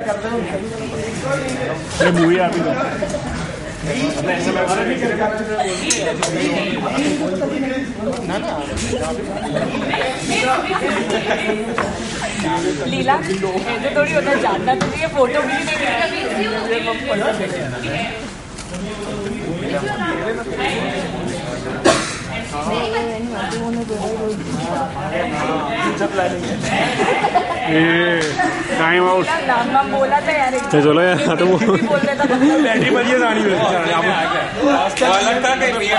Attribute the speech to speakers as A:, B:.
A: ये मूवी आ भी
B: लीला ऐसे थोड़ी होता जानना तो चाहिए फ़ोटो भी नहीं
A: ये टाइम आउट
B: नाम नाम बोला था
A: तो चलो यार तो वो बैटरी बजी रानी
C: लगता है कि